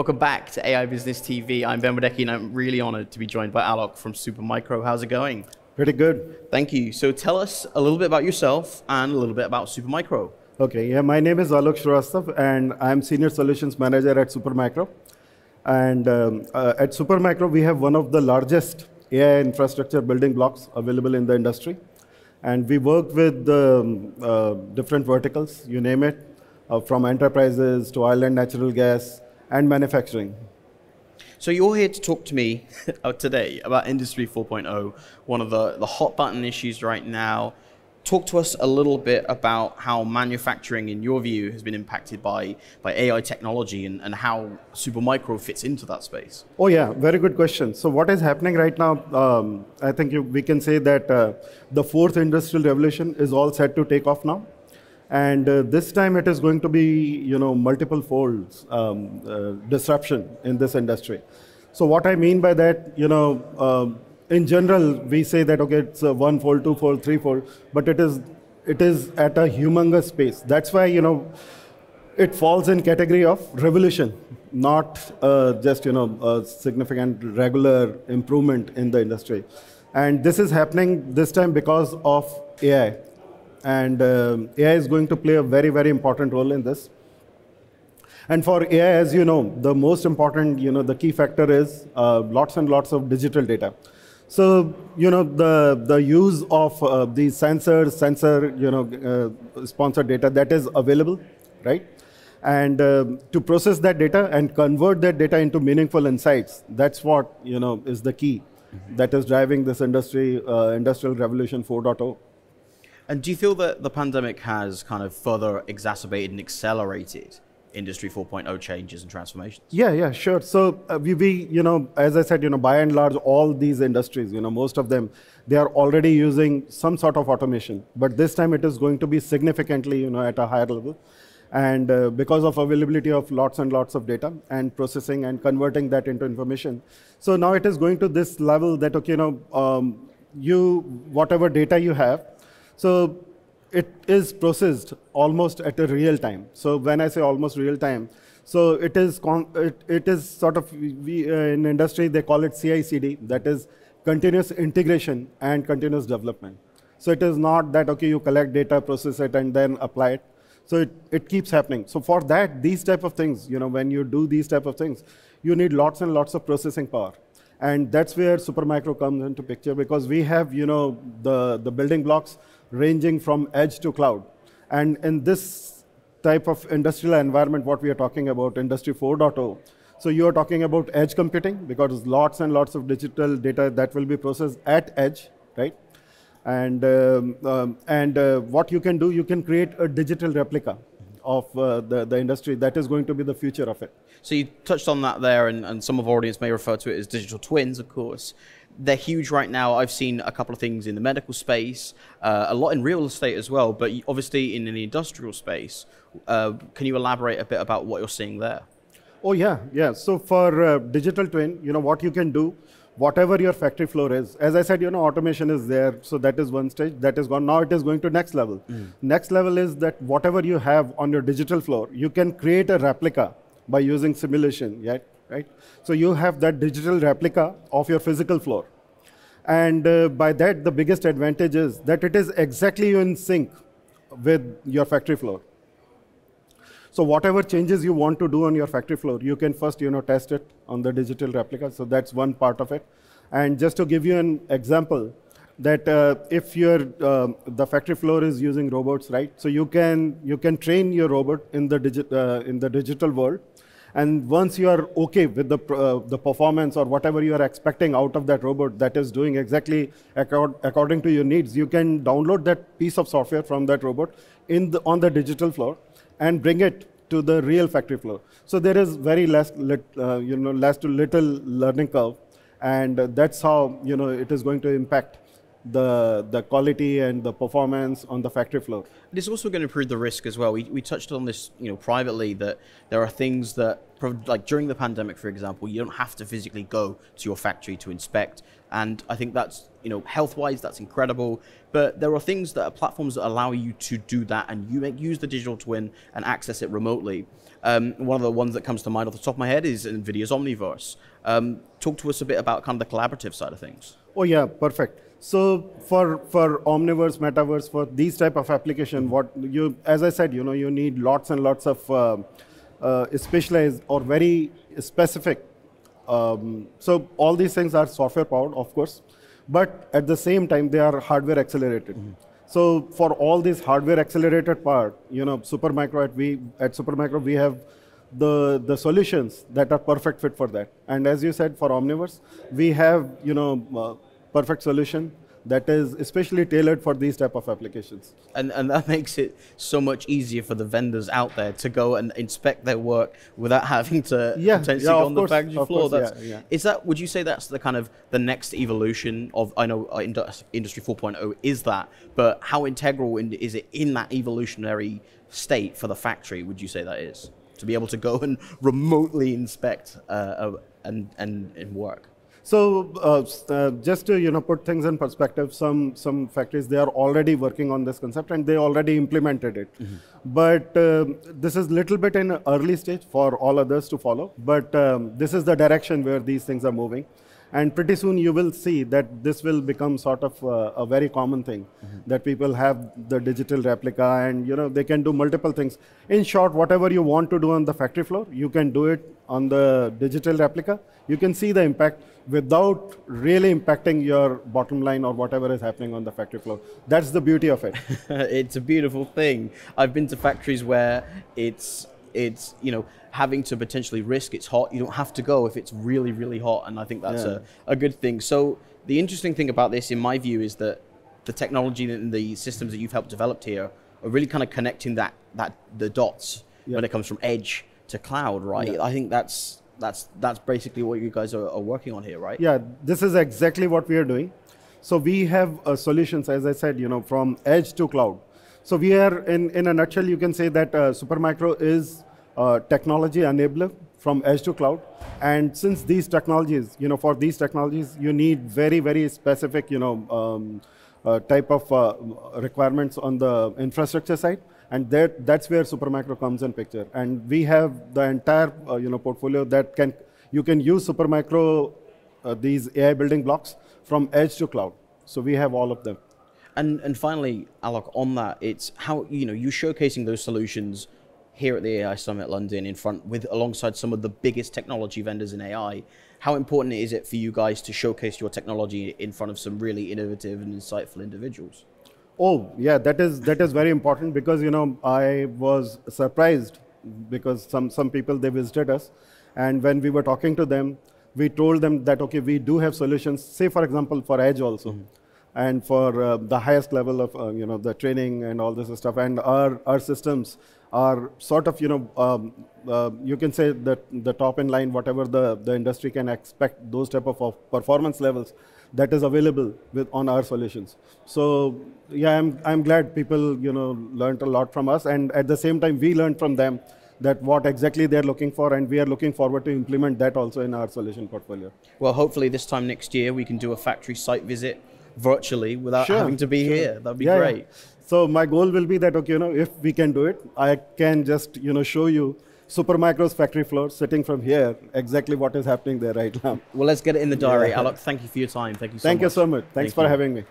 Welcome back to AI Business TV. I'm Ben Wodecki and I'm really honored to be joined by Alok from Supermicro. How's it going? Pretty good. Thank you. So tell us a little bit about yourself and a little bit about Supermicro. Okay, yeah, my name is Alok Srivastav and I'm Senior Solutions Manager at Supermicro. And um, uh, at Supermicro, we have one of the largest AI infrastructure building blocks available in the industry. And we work with um, uh, different verticals, you name it, uh, from enterprises to oil and natural gas and manufacturing. So you're here to talk to me today about Industry 4.0, one of the, the hot button issues right now. Talk to us a little bit about how manufacturing, in your view, has been impacted by, by AI technology and, and how Supermicro fits into that space. Oh yeah, very good question. So what is happening right now, um, I think you, we can say that uh, the fourth industrial revolution is all set to take off now. And uh, this time it is going to be, you know, multiple folds um, uh, disruption in this industry. So what I mean by that, you know, um, in general, we say that okay, it's one fold, two fold, three fold, but it is it is at a humongous pace. That's why you know it falls in category of revolution, not uh, just you know a significant regular improvement in the industry. And this is happening this time because of AI, and um, AI is going to play a very very important role in this. And for AI, as you know, the most important, you know, the key factor is uh, lots and lots of digital data. So, you know, the, the use of uh, these sensors, sensor, you know, uh, sponsored data that is available, right? And uh, to process that data and convert that data into meaningful insights, that's what, you know, is the key mm-hmm. that is driving this industry, uh, industrial revolution 4.0. And do you feel that the pandemic has kind of further exacerbated and accelerated industry 4.0 changes and transformations? Yeah yeah sure. So uh, we, we you know as i said you know by and large all these industries you know most of them they are already using some sort of automation. But this time it is going to be significantly you know at a higher level. And uh, because of availability of lots and lots of data and processing and converting that into information. So now it is going to this level that okay you know um, you whatever data you have so it is processed almost at a real time. So when I say almost real time, so it is it, it is sort of we uh, in industry they call it CI/CD. That is continuous integration and continuous development. So it is not that okay you collect data, process it, and then apply it. So it, it keeps happening. So for that, these type of things, you know, when you do these type of things, you need lots and lots of processing power. And that's where Supermicro comes into picture because we have, you know, the, the building blocks ranging from edge to cloud. And in this type of industrial environment, what we are talking about, Industry 4.0, so you are talking about edge computing because lots and lots of digital data that will be processed at edge, right? And, um, um, and uh, what you can do, you can create a digital replica of uh, the, the industry. That is going to be the future of it. So you touched on that there, and, and some of our audience may refer to it as digital twins, of course they're huge right now. I've seen a couple of things in the medical space, uh, a lot in real estate as well, but obviously in the industrial space. Uh, can you elaborate a bit about what you're seeing there? Oh yeah, yeah. So for uh, digital twin, you know what you can do, whatever your factory floor is. As I said, you know automation is there, so that is one stage. That is gone. Now it is going to next level. Mm. Next level is that whatever you have on your digital floor, you can create a replica by using simulation. Yeah right? So you have that digital replica of your physical floor. And uh, by that, the biggest advantage is that it is exactly in sync with your factory floor. So whatever changes you want to do on your factory floor, you can first you know, test it on the digital replica. So that's one part of it. And just to give you an example, that uh, if your uh, the factory floor is using robots, right? So you can you can train your robot in the digi- uh, in the digital world, and once you are okay with the, uh, the performance or whatever you are expecting out of that robot that is doing exactly accord, according to your needs, you can download that piece of software from that robot in the, on the digital floor and bring it to the real factory floor. So there is very less, lit, uh, you know, less to little learning curve, and that's how you know it is going to impact the the quality and the performance on the factory floor. It is also going to improve the risk as well. We, we touched on this, you know, privately that there are things that, like during the pandemic, for example, you don't have to physically go to your factory to inspect, and I think that's, you know, health-wise, that's incredible. But there are things that are platforms that allow you to do that, and you make, use the digital twin and access it remotely. Um, one of the ones that comes to mind off the top of my head is NVIDIA's Omniverse. Um, talk to us a bit about kind of the collaborative side of things. Oh yeah, perfect. So for for Omniverse, Metaverse, for these type of application, what you, as I said, you know, you need lots and lots of uh, uh, specialized or very specific. Um, so all these things are software powered, of course, but at the same time they are hardware accelerated. Mm -hmm. So for all this hardware accelerated part, you know, Supermicro at we at Supermicro we have the the solutions that are perfect fit for that. And as you said, for Omniverse, we have you know. Uh, perfect solution that is especially tailored for these type of applications. And, and that makes it so much easier for the vendors out there to go and inspect their work without having to yeah, potentially yeah, go on course, the factory floor. Course, yeah, yeah. Is that, would you say that's the kind of the next evolution of, I know uh, Industry 4.0 is that, but how integral is it in that evolutionary state for the factory, would you say that is? To be able to go and remotely inspect uh, uh, and, and, and work? So uh, uh, just to you know put things in perspective, some some factories they are already working on this concept and they already implemented it. Mm -hmm. But um, this is a little bit in early stage for all others to follow. But um, this is the direction where these things are moving, and pretty soon you will see that this will become sort of uh, a very common thing mm -hmm. that people have the digital replica and you know they can do multiple things. In short, whatever you want to do on the factory floor, you can do it on the digital replica. You can see the impact without really impacting your bottom line or whatever is happening on the factory floor. That's the beauty of it. it's a beautiful thing. I've been to factories where it's it's you know having to potentially risk it's hot. You don't have to go if it's really really hot, and I think that's yeah. a, a good thing. So the interesting thing about this, in my view, is that the technology and the systems that you've helped develop here are really kind of connecting that that the dots yeah. when it comes from edge to cloud, right? Yeah. I think that's that's that's basically what you guys are, are, working on here, right? Yeah, this is exactly what we are doing. So we have uh, solutions, as I said, you know, from edge to cloud. So we are, in, in a nutshell, you can say that uh, Supermicro is a technology enabler from edge to cloud. And since these technologies, you know, for these technologies, you need very, very specific, you know, um, uh, type of uh, requirements on the infrastructure side and that that's where Supermicro comes in picture. And we have the entire uh, you know portfolio that can you can use Supermicro uh, these AI building blocks from edge to cloud. So we have all of them. And and finally, Alok, on that, it's how you know you're showcasing those solutions here at the AI Summit London in front with alongside some of the biggest technology vendors in AI. How important is it for you guys to showcase your technology in front of some really innovative and insightful individuals? Oh, yeah, that is that is very important because you know I was surprised because some some people they visited us, and when we were talking to them, we told them that okay, we do have solutions. Say for example for Edge also, mm-hmm. And for uh, the highest level of uh, you know the training and all this stuff, and our our systems are sort of you know um, uh, you can say that the top in line whatever the the industry can expect those type of, of performance levels that is available with on our solutions. So yeah, I'm I'm glad people you know learned a lot from us, and at the same time we learned from them that what exactly they're looking for, and we are looking forward to implement that also in our solution portfolio. Well, hopefully this time next year we can do a factory site visit virtually without sure, having to be sure. here. That'd be yeah, great. Yeah. So my goal will be that okay, you know, if we can do it, I can just you know show you Supermicro's factory floor, sitting from here, exactly what is happening there right now. Well, let's get it in the diary. Yeah. Alok, thank you for your time. Thank you so thank much. Thank you so much. Thanks thank for you. having me.